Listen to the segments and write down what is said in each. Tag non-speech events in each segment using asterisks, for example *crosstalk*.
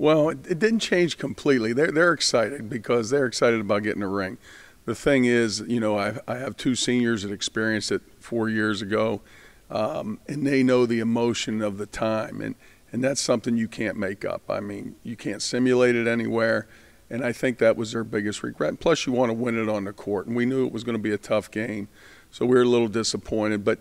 Well, it, it didn't change completely. They're, they're excited because they're excited about getting a ring. The thing is, you know, I, I have two seniors that experienced it four years ago, um, and they know the emotion of the time, and, and that's something you can't make up. I mean, you can't simulate it anywhere, and I think that was their biggest regret. Plus, you want to win it on the court, and we knew it was going to be a tough game, so we were a little disappointed. But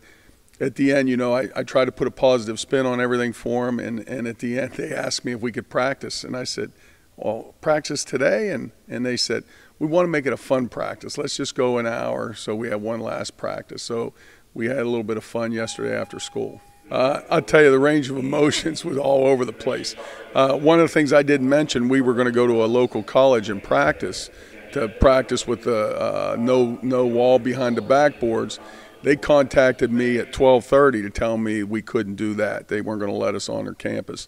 at the end, you know, I, I tried to put a positive spin on everything for them, and, and at the end, *laughs* they asked me if we could practice, and I said, well, practice today, and, and they said, we want to make it a fun practice. Let's just go an hour, so we had one last practice. So we had a little bit of fun yesterday after school. Uh, I'll tell you, the range of emotions *laughs* was all over the place. Uh, one of the things I didn't mention, we were going to go to a local college and practice, to practice with the uh, no no wall behind the backboards they contacted me at 12:30 to tell me we couldn't do that. They weren't going to let us on their campus,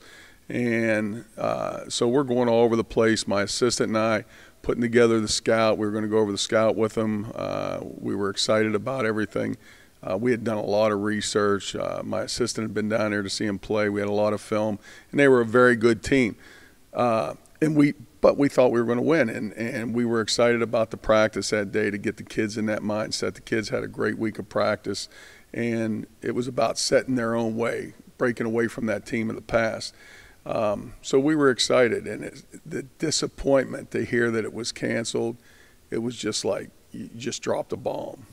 and uh, so we're going all over the place. My assistant and I putting together the scout. We were going to go over the scout with them. Uh, we were excited about everything. Uh, we had done a lot of research. Uh, my assistant had been down there to see him play. We had a lot of film, and they were a very good team. Uh, and we but we thought we were going to win and, and we were excited about the practice that day to get the kids in that mindset. The kids had a great week of practice and it was about setting their own way breaking away from that team of the past. Um, so we were excited and it, the disappointment to hear that it was canceled it was just like you just dropped a bomb.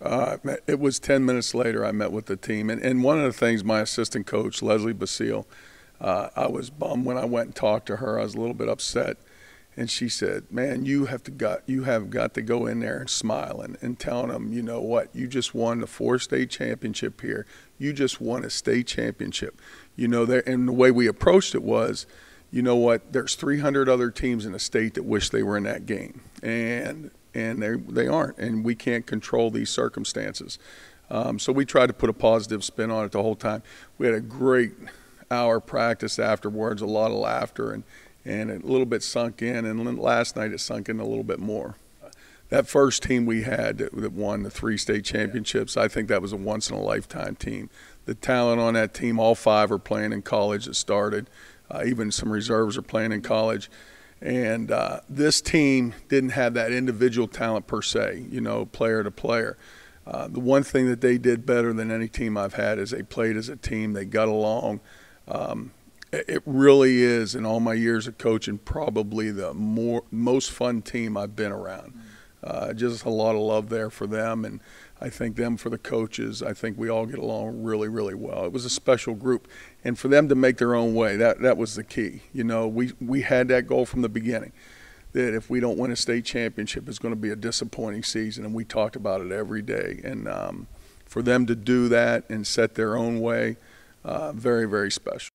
Uh, it was 10 minutes later i met with the team and, and one of the things my assistant coach leslie basile uh, I was bummed when I went and talked to her. I was a little bit upset, and she said, "Man, you have to got you have got to go in there and smile and, and tell them, you know what? You just won the four state championship here. You just won a state championship. You know there. And the way we approached it was." You know what? There's 300 other teams in the state that wish they were in that game, and and they they aren't, and we can't control these circumstances. Um, so we tried to put a positive spin on it the whole time. We had a great hour practice afterwards, a lot of laughter, and, and a little bit sunk in. And last night it sunk in a little bit more. That first team we had that, that won the three state championships, I think that was a once in a lifetime team. The talent on that team, all five are playing in college that started. Uh, even some reserves are playing in college. And uh, this team didn't have that individual talent per se, you know, player to player. Uh, the one thing that they did better than any team I've had is they played as a team. They got along. Um, it really is, in all my years of coaching, probably the more most fun team I've been around. Uh, just a lot of love there for them, and I think them for the coaches. I think we all get along really, really well. It was a special group, and for them to make their own way, that that was the key. You know, we we had that goal from the beginning. That if we don't win a state championship, it's going to be a disappointing season, and we talked about it every day. And um, for them to do that and set their own way uh, very, very special.